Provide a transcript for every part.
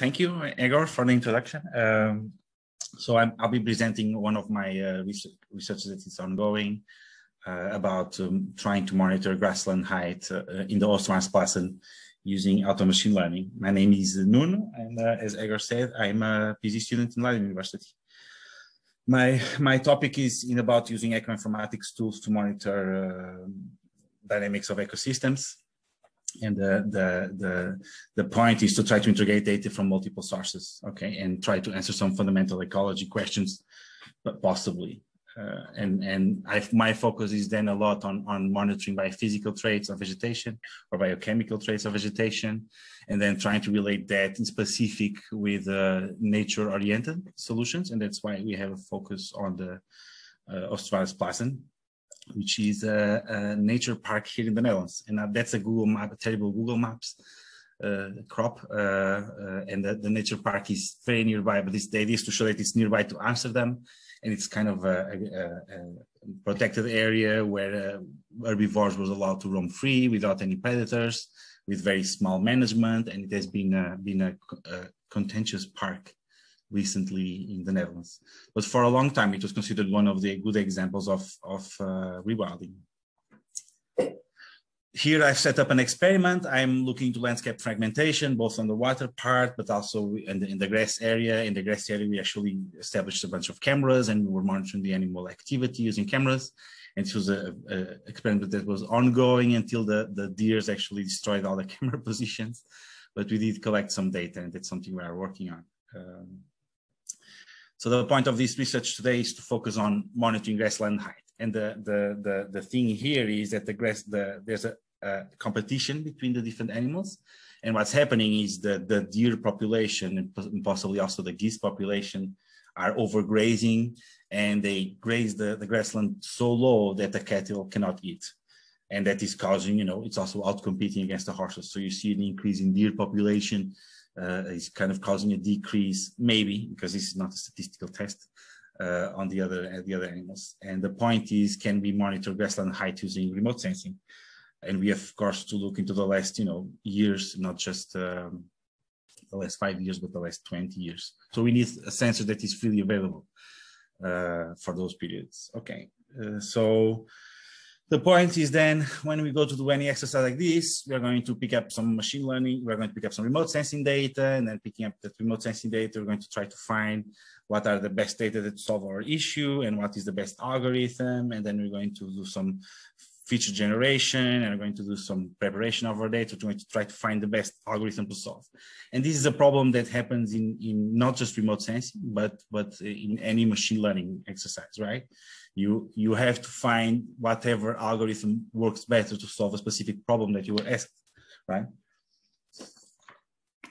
thank you, Igor, for the introduction. Um, so i will be presenting one of my uh, research, research that is ongoing uh, about um, trying to monitor grassland height uh, in the Oostvaardersplassen using auto machine learning. My name is Nuno, and uh, as Egor said, I'm a PhD student in Leiden University. My, my topic is in about using ecoinformatics tools to monitor uh, dynamics of ecosystems. And the, the, the, the point is to try to integrate data from multiple sources, okay, and try to answer some fundamental ecology questions, but possibly. Uh, and and I've, my focus is then a lot on, on monitoring biophysical traits of vegetation or biochemical traits of vegetation, and then trying to relate that in specific with uh, nature-oriented solutions. And that's why we have a focus on the uh, Oostvaardersplassen, which is a, a, nature park here in the Netherlands. And that's a Google map, a terrible Google Maps uh, crop. Uh, uh, and the, the, nature park is very nearby, but this, the idea is to show that it's nearby to Amsterdam and it's kind of a, a, a protected area where uh, herbivores was allowed to roam free without any predators, with very small management, and it has been a, been a contentious park recently in the Netherlands. But for a long time, it was considered one of the good examples of, of uh, rewilding here I've set up an experiment. I'm looking to landscape fragmentation, both on the water part, but also in the, in the grass area. In the grass area, we actually established a bunch of cameras and we were monitoring the animal activity using cameras. And it was an experiment that was ongoing until the, the deers actually destroyed all the camera positions. But we did collect some data and that's something we are working on. Um, so the point of this research today is to focus on monitoring grassland height. And the, the, the, the thing here is that the grass, the, there's a, a competition between the different animals. And what's happening is that the deer population and possibly also the geese population are overgrazing and they graze the, the grassland so low that the cattle cannot eat. And that is causing, you know, it's also out competing against the horses. So you see an increase in deer population uh, is kind of causing a decrease, maybe because this is not a statistical test, uh, on the other uh, the other animals. And the point is, can we monitor grassland height using remote sensing? And we have, of course, to look into the last, you know, years, not just um, the last five years, but the last 20 years. So we need a sensor that is freely available uh, for those periods. Okay, uh, so the point is then when we go to do any exercise like this, we are going to pick up some machine learning, we're going to pick up some remote sensing data, and then picking up that remote sensing data, we're going to try to find what are the best data that solve our issue and what is the best algorithm. And then we're going to do some feature generation and we're going to do some preparation of our data to try to find the best algorithm to solve. And this is a problem that happens in, in not just remote sensing, but, but in any machine learning exercise, right? You, you have to find whatever algorithm works better to solve a specific problem that you were asked, right?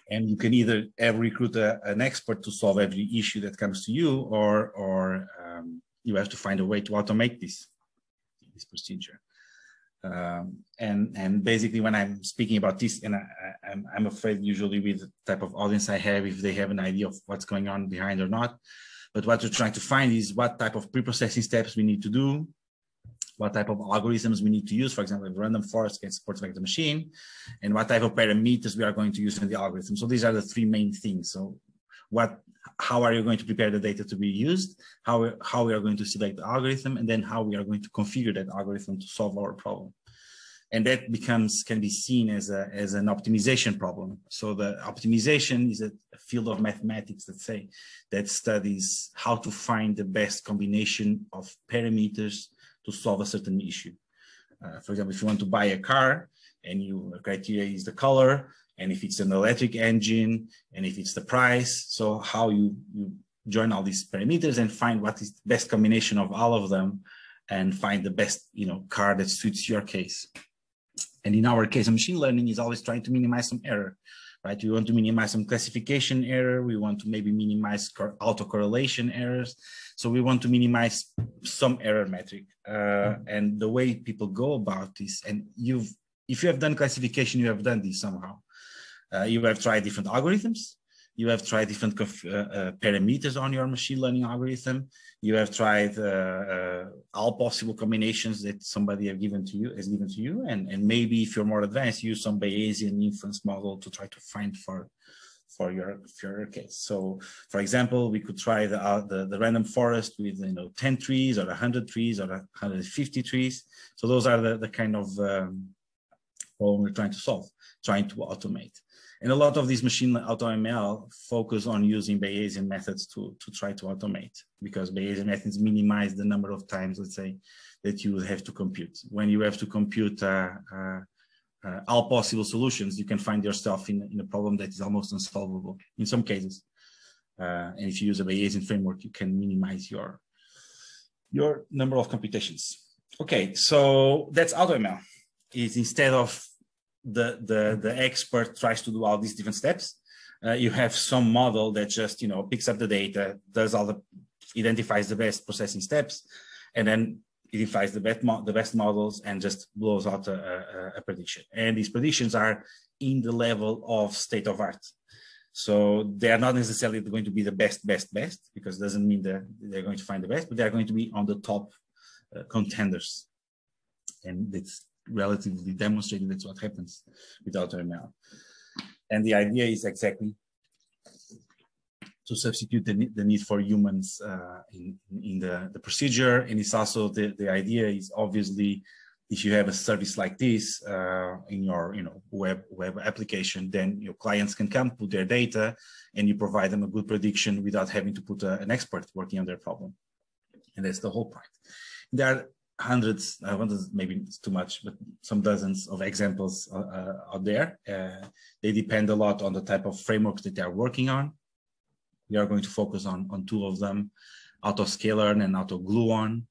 and you can either recruit a, an expert to solve every issue that comes to you or or um, you have to find a way to automate this this procedure um, and and basically when i'm speaking about this and I, I'm, I'm afraid usually with the type of audience i have if they have an idea of what's going on behind or not but what we're trying to find is what type of pre-processing steps we need to do what type of algorithms we need to use, for example, if random forest can support vector machine, and what type of parameters we are going to use in the algorithm. So these are the three main things. So what, how are you going to prepare the data to be used, how, how we are going to select the algorithm, and then how we are going to configure that algorithm to solve our problem. And that becomes, can be seen as, a, as an optimization problem. So the optimization is a field of mathematics, let's say, that studies how to find the best combination of parameters to solve a certain issue. Uh, for example, if you want to buy a car and your criteria is the color, and if it's an electric engine, and if it's the price, so how you, you join all these parameters and find what is the best combination of all of them and find the best you know car that suits your case. And in our case, machine learning is always trying to minimize some error right? We want to minimize some classification error. We want to maybe minimize autocorrelation errors. So we want to minimize some error metric. Uh, mm-hmm. and the way people go about this, and you've, if you have done classification, you have done this somehow. Uh, you have tried different algorithms you have tried different uh, uh, parameters on your machine learning algorithm. You have tried uh, all possible combinations that somebody have given to you has given to you, and and maybe if you're more advanced, use some Bayesian inference model to try to find for for your, for your case. So for example, we could try the, uh, the, the, random forest with, you know, 10 trees or 100 trees or 150 trees. So those are the, the kind of um, problem we're trying to solve, trying to automate. And a lot of these machine AutoML focus on using Bayesian methods to, to try to automate because Bayesian methods minimize the number of times, let's say, that you would have to compute. When you have to compute uh, uh, uh, all possible solutions, you can find yourself in, in a problem that is almost unsolvable in some cases. Uh, and if you use a Bayesian framework, you can minimize your, your number of computations. Okay, so that's AutoML. Is instead of the, the, the expert tries to do all these different steps, uh, you have some model that just, you know, picks up the data, does all the, identifies the best processing steps, and then identifies the best, the best models and just blows out a, a, a, prediction. And these predictions are in the level of state of art. So they are not necessarily going to be the best, best, best, because it doesn't mean that they're going to find the best, but they're going to be on the top uh, contenders. And it's relatively demonstrated that's what happens with AutoML. And the idea is exactly to substitute the, the need for humans uh, in, in the, the procedure. And it's also the, the idea is obviously if you have a service like this uh, in your you know web web application, then your clients can come put their data and you provide them a good prediction without having to put a, an expert working on their problem. And that's the whole point. There are hundreds, I want maybe it's too much, but some dozens of examples uh, uh, out there. Uh, they depend a lot on the type of framework that they are working on. We are going to focus on, on two of them, auto-sklearn and AutoGluon,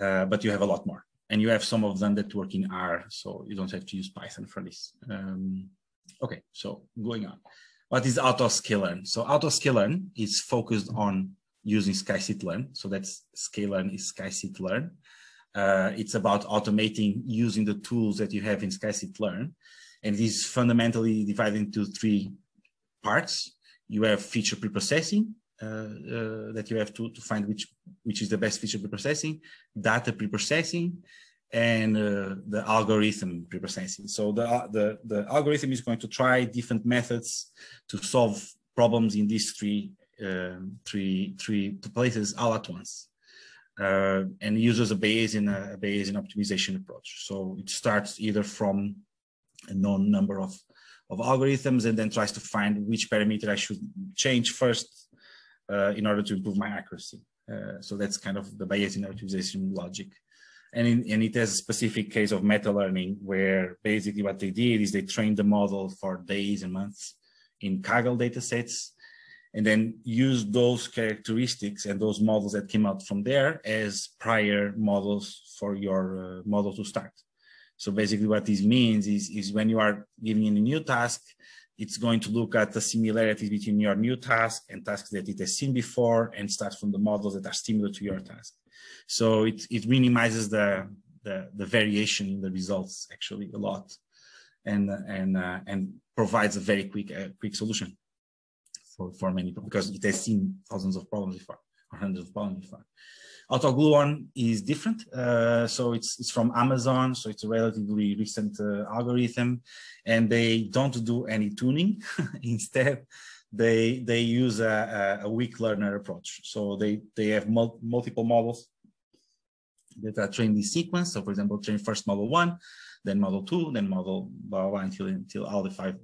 uh, but you have a lot more. And you have some of them that work in R, so you don't have to use Python for this. Um, okay, so going on. What is auto-sklearn? So auto-sklearn is focused on using scikit-learn. So that's scikit-learn is scikit-learn. Uh, it's about automating using the tools that you have in scikit-learn. And it is fundamentally divided into three parts you have feature preprocessing uh, uh, that you have to, to find which which is the best feature preprocessing, data preprocessing, and uh, the algorithm preprocessing. So the, the the algorithm is going to try different methods to solve problems in these three um, three three places all at once. Uh, and uses a Bayesian, a Bayesian optimization approach. So it starts either from a known number of of algorithms and then tries to find which parameter I should change first uh, in order to improve my accuracy. Uh, so that's kind of the Bayesian optimization logic. And, in, and it has a specific case of meta learning where basically what they did is they trained the model for days and months in Kaggle data datasets and then use those characteristics and those models that came out from there as prior models for your uh, model to start. So basically what this means is, is when you are giving in a new task, it's going to look at the similarities between your new task and tasks that it has seen before and start from the models that are similar to your task. So it, it minimizes the, the, the variation in the results actually a lot and, and, uh, and provides a very quick, uh, quick solution for, for many because it has seen thousands of problems before or hundreds of problems before. AutoGluon is different. Uh, so it's, it's from Amazon. So it's a relatively recent uh, algorithm and they don't do any tuning. Instead, they, they use a, a, weak learner approach. So they, they have mul multiple models that are trained in sequence. So for example, train first model one, then model two, then model blah, blah, until, until all the five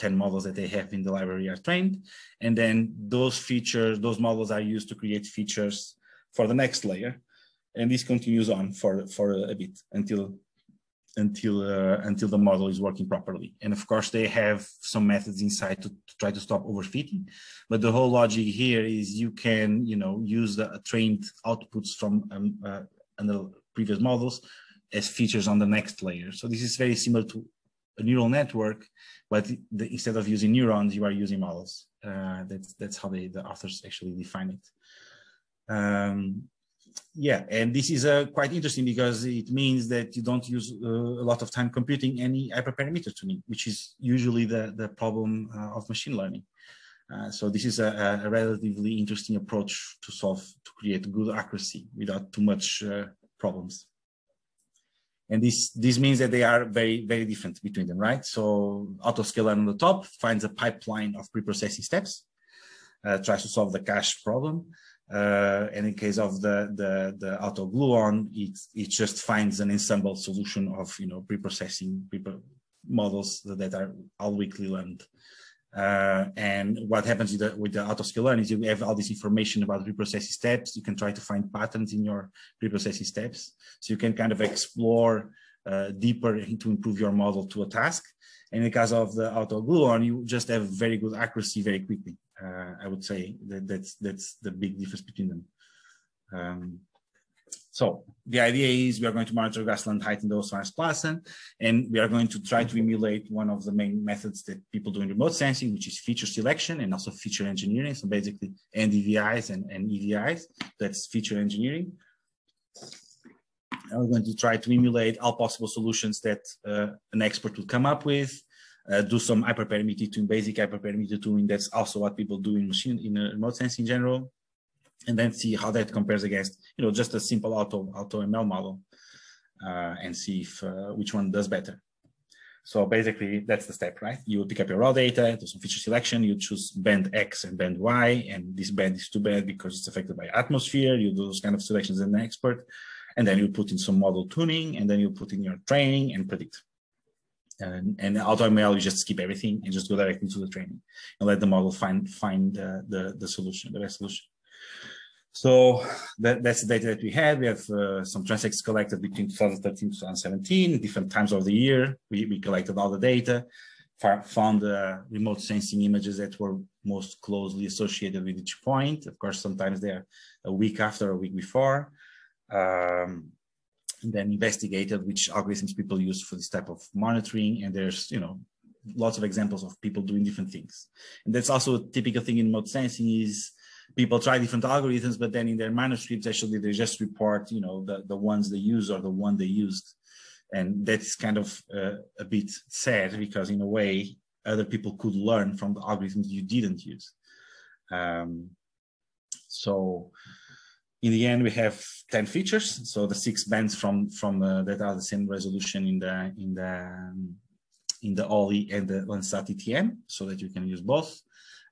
10 models that they have in the library are trained. And then those features, those models are used to create features for the next layer. And this continues on for, for a bit until until uh, until the model is working properly. And of course, they have some methods inside to, to, try to stop overfitting. But the whole logic here is you can, you know, use the trained outputs from um, uh, the previous models as features on the next layer. So this is very similar to a neural network, but the, instead of using neurons, you are using models. Uh, that's that's how they, the authors actually define it. Um, yeah, and this is uh, quite interesting because it means that you don't use uh, a lot of time computing any hyperparameter tuning, which is usually the, the problem uh, of machine learning. Uh, so this is a, a, relatively interesting approach to solve, to create good accuracy without too much uh, problems. And this, this means that they are very, very different between them, right? So auto-sklearn on the top finds a pipeline of preprocessing steps, uh, tries to solve the CASH problem. Uh, and in case of the, the, the AutoGluon, it, it just finds an ensemble solution of, you know, preprocessing pre models that are all weakly learned. Uh, and what happens with the, with the auto-sklearn is you have all this information about preprocessing steps. You can try to find patterns in your preprocessing steps. So you can kind of explore uh, deeper to improve your model to a task. And because of the AutoGluon, you just have very good accuracy very quickly. Uh, I would say that that's, that's the big difference between them. Um, so the idea is we are going to monitor grassland height in the Oostvaardersplassen, and we are going to try to emulate one of the main methods that people do in remote sensing, which is feature selection and also feature engineering. So basically NDVIs and, and EVIs, that's feature engineering. And we're going to try to emulate all possible solutions that uh, an expert would come up with, uh, do some hyperparameter tuning, basic hyperparameter tuning. That's also what people do in machine in uh, remote sensing in general and then see how that compares against, you know, just a simple auto, auto ML model uh, and see if uh, which one does better. So basically that's the step, right? You pick up your raw data, do some feature selection, you choose band X and band Y, and this band is too bad because it's affected by atmosphere. You do those kind of selections in the expert, and then you put in some model tuning, and then you put in your training and predict. And, and AutoML, you just skip everything and just go directly to the training and let the model find find the the solution, the best solution. So that, that's the data that we had. We have uh, some transects collected between 2013 and 2017, different times of the year. We, we collected all the data, found uh, remote sensing images that were most closely associated with each point. Of course, sometimes they're a week after, a week before. Um, and then investigated which algorithms people use for this type of monitoring. And there's, you know, lots of examples of people doing different things. And that's also a typical thing in remote sensing is people try different algorithms, but then in their manuscripts, actually, they just report, you know, the, the ones they use or the one they used. And that's kind of uh, a bit sad because in a way, other people could learn from the algorithms you didn't use. Um, so in the end, we have 10 features. So the six bands from, from uh, that are the same resolution in the, in the, um, in the OLI and the Landsat ETM so that you can use both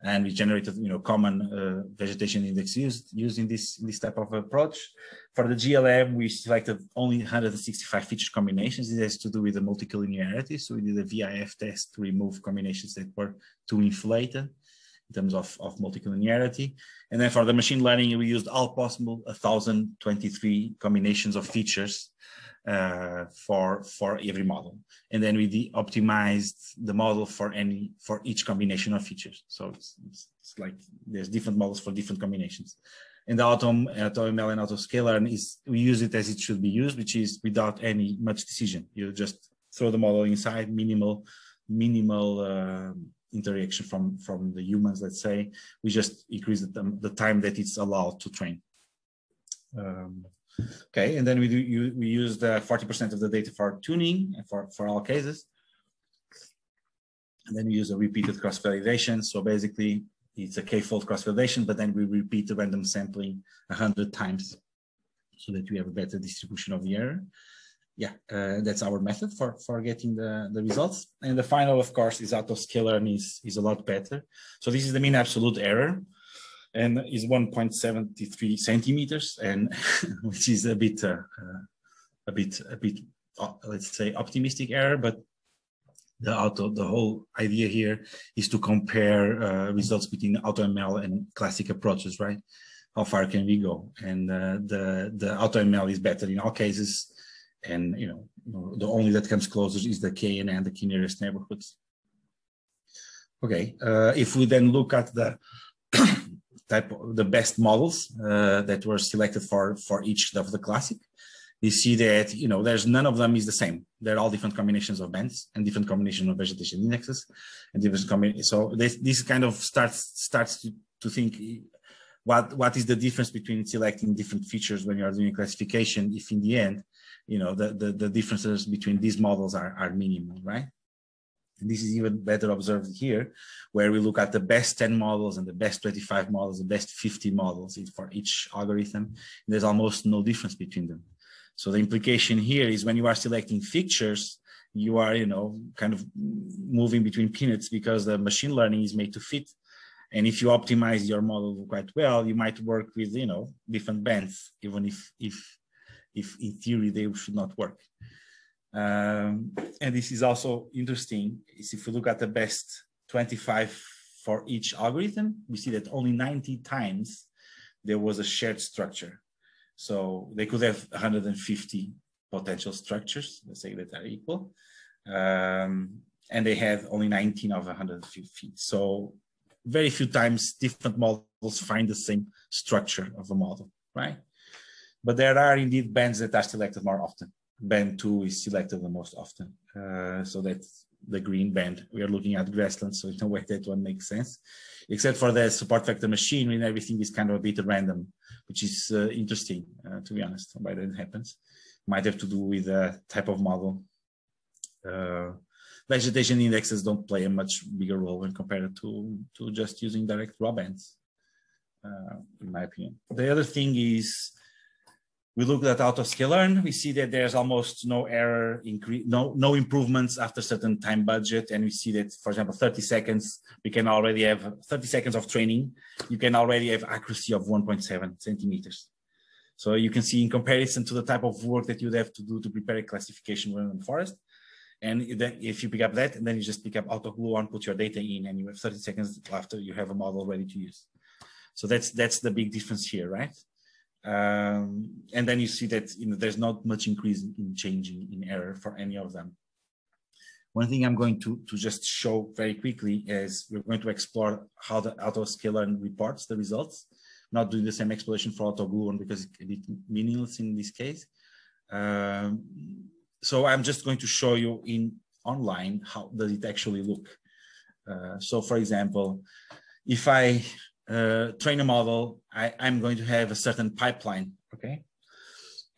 and we generated you know common uh, vegetation index used using this this type of approach. For the glm we selected only 165 feature combinations. It has to do with the multicollinearity so we did a vif test to remove combinations that were too inflated in terms of, of multicollinearity. And then for the machine learning, we used all possible 1,023 combinations of features uh, for for every model, and then we optimized the model for any for each combination of features. So it's, it's, it's like there's different models for different combinations. And the auto AutoML and auto-sklearn is we use it as it should be used, which is without any much decision. You just throw the model inside, minimal minimal uh, interaction from from the humans. Let's say we just increase the, the time that it's allowed to train. Um, Okay, and then we do you, we use the 40% of the data for tuning for, for all cases. And then we use a repeated cross validation. So basically it's a k-fold cross validation, but then we repeat the random sampling 100 times so that we have a better distribution of the error. Yeah, uh, that's our method for, for getting the, the results. And the final, of course, is auto-sklearn and is, is a lot better. So this is the mean absolute error and is 1.73 centimeters, and which is a bit, uh, uh, a bit, a bit, uh, let's say, optimistic error. But the auto, the whole idea here is to compare uh, results between AutoML and classic approaches, right? How far can we go? And uh, the the AutoML is better in all cases, and you know, the only that comes closer is the KNN, the key nearest neighborhoods. Okay, uh, if we then look at the type of the best models uh, that were selected for for each of the classic. You see that you know there's none of them is the same. They're all different combinations of bands and different combinations of vegetation indexes and different combinations so this, this kind of starts starts to, to think what what is the difference between selecting different features when you are doing classification if in the end you know the the, the differences between these models are, are minimal right this is even better observed here, where we look at the best 10 models and the best 25 models, the best 50 models for each algorithm. there's almost no difference between them. So the implication here is when you are selecting fixtures, you are, you know, kind of moving between peanuts because the machine learning is made to fit. And if you optimize your model quite well, you might work with, you know, different bands, even if, if, if in theory they should not work. Um, and this is also interesting is if you look at the best 25 for each algorithm, we see that only 90 times there was a shared structure. So they could have 150 potential structures, let's say that are equal. Um, and they had only 19 of 150. So very few times different models find the same structure of a model, right? But there are indeed bands that are selected more often. Band two is selected the most often. Uh, so that's the green band. We are looking at grassland, so in a way that one makes sense. Except for the support vector machine, when everything is kind of a bit random, which is uh, interesting, uh, to be honest, why that happens. Might have to do with the type of model. Uh, vegetation indexes don't play a much bigger role when compared to, to just using direct raw bands, uh, in my opinion. The other thing is we look at auto-sklearn, we see that there's almost no error, increase, no, no improvements after certain time budget. And we see that, for example, 30 seconds, we can already have 30 seconds of training. You can already have accuracy of 1.7 centimeters. So you can see in comparison to the type of work that you'd have to do to prepare a classification random forest. And then if you pick up that, and then you just pick up AutoGluon, put your data in, and you have 30 seconds after you have a model ready to use. So that's that's the big difference here, right? Um, and then you see that you know, there's not much increase in changing in error for any of them. One thing I'm going to, to just show very quickly is we're going to explore how the auto-sklearn reports the results. not doing the same exploration for AutoGluon because it's a bit meaningless in this case. Um, so I'm just going to show you in online how does it actually look. Uh, so for example, if I uh, train a model, I, am going to have a certain pipeline, okay?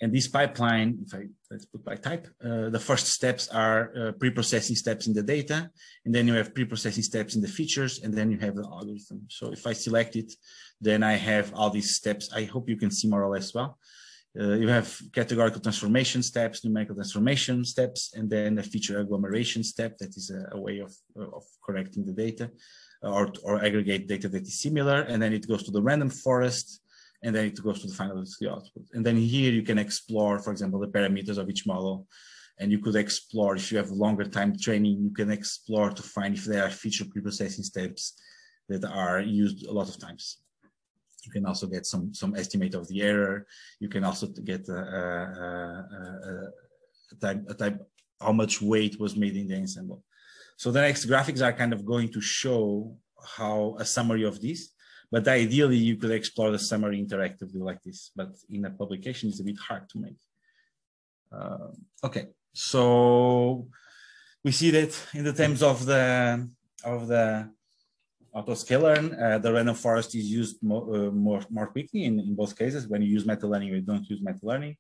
And this pipeline, if I let's put by type, uh, the first steps are uh, pre-processing steps in the data, and then you have pre-processing steps in the features, and then you have the algorithm. So if I select it, then I have all these steps. I hope you can see more or less well. Uh, you have categorical transformation steps, numerical transformation steps, and then a feature agglomeration step that is a, a way of, of correcting the data or, or aggregate data that is similar, and then it goes to the random forest, and then it goes to the final output. And then here you can explore, for example, the parameters of each model. And you could explore, if you have longer time training, you can explore to find if there are feature preprocessing steps that are used a lot of times. You can also get some, some estimate of the error. You can also get a, a, a, a type, a type, how much weight was made in the ensemble. So the next graphics are kind of going to show how a summary of this, but ideally you could explore the summary interactively like this, but in a publication it's a bit hard to make. Uh, okay, so we see that in the terms of the of the auto-sklearn, uh, the random forest is used more, uh, more, more quickly in, in both cases. When you use meta learning, you don't use meta learning.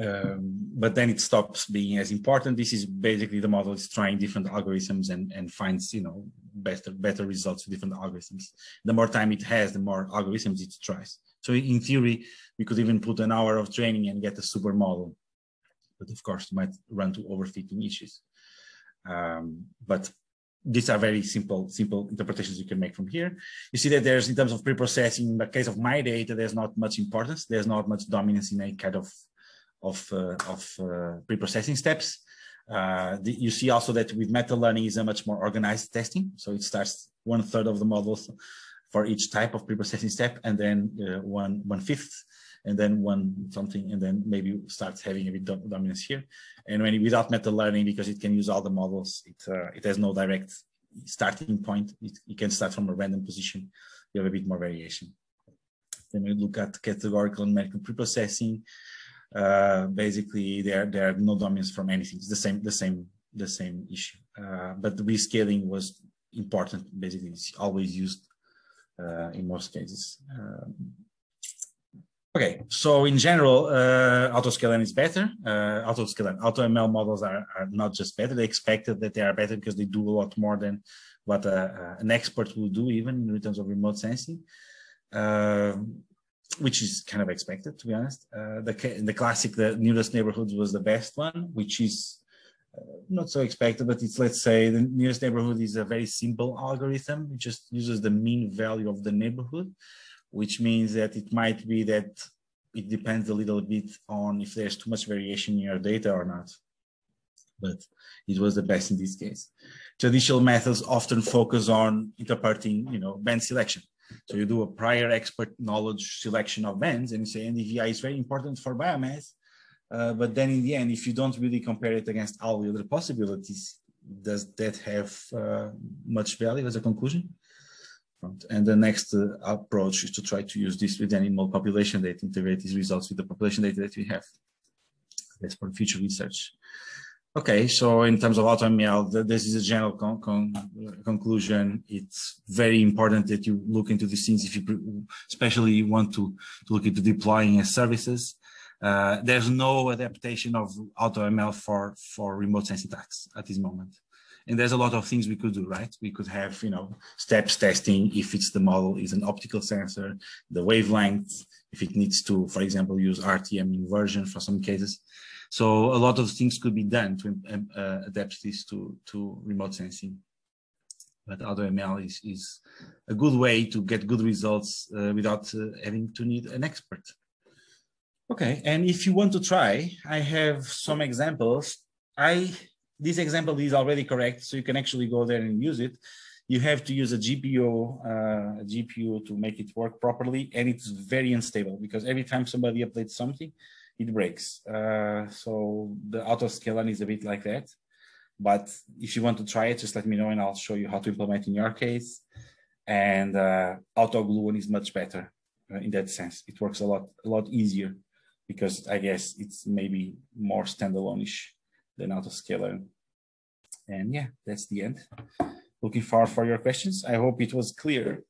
Um, but then it stops being as important. This is basically the model is trying different algorithms and, and finds, you know, better, better results with different algorithms. The more time it has, the more algorithms it tries. So in theory, we could even put an hour of training and get a super model. But of course, might run to overfitting issues. Um, but these are very simple, simple interpretations you can make from here. You see that there's, in terms of pre-processing, in the case of my data, there's not much importance. There's not much dominance in any kind of of, uh, of uh, pre-processing steps. Uh, the, you see also that with meta learning is a much more organized testing. So it starts one third of the models for each type of pre-processing step, and then one one fifth and then one something, and then maybe starts having a bit dominance here. And when without meta learning, because it can use all the models, it uh, it has no direct starting point. It, it, can start from a random position. You have a bit more variation. Then we look at categorical and numerical preprocessing uh, basically there there are no dominance from anything. It's the same the same the same issue. Uh, but the rescaling was important. Basically, it's always used uh, in most cases. Um, okay, so in general, uh, auto-sklearn is better. Uh, AutoML models are, are not just better. They expected that they are better because they do a lot more than what uh, uh, an expert will do, even in terms of remote sensing. Um, which is kind of expected, to be honest. Uh, the, the classic, the nearest neighborhoods was the best one, which is uh, not so expected, but it's, let's say the nearest neighborhood is a very simple algorithm. It just uses the mean value of the neighborhood, which means that it might be that it depends a little bit on if there's too much variation in your data or not. But it was the best in this case. Traditional methods often focus on interpreting, you know, band selection. So you do a prior expert knowledge selection of bands and you say NDVI is very important for biomass. Uh, but then in the end, if you don't really compare it against all the other possibilities, does that have uh, much value as a conclusion? And the next uh, approach is to try to use this with animal population data, integrate these results with the population data that we have. That's for future research. Okay, so in terms of AutoML, this is a general con con conclusion. It's very important that you look into these things if you especially you want to, to look into deploying as services. Uh, there's no adaptation of AutoML for, for remote sensing tasks at this moment. And there's a lot of things we could do, right? We could have, you know, steps testing if it's the model is an optical sensor, the wavelength, if it needs to, for example, use RTM inversion for some cases. So a lot of things could be done to um, uh, adapt this to, to remote sensing. But AutoML is, is a good way to get good results uh, without uh, having to need an expert. Okay, and if you want to try, I have some examples. I this example is already correct, so you can actually go there and use it. You have to use a GPU, uh, a GPU to make it work properly, and it's very unstable because every time somebody updates something, it breaks. Uh, so the auto-sklearn is a bit like that. But if you want to try it, just let me know and I'll show you how to implement in your case. And uh, AutoGluon is much better uh, in that sense. It works a lot, a lot easier because I guess it's maybe more standalone-ish than auto-sklearn. And yeah, that's the end. Looking forward for your questions. I hope it was clear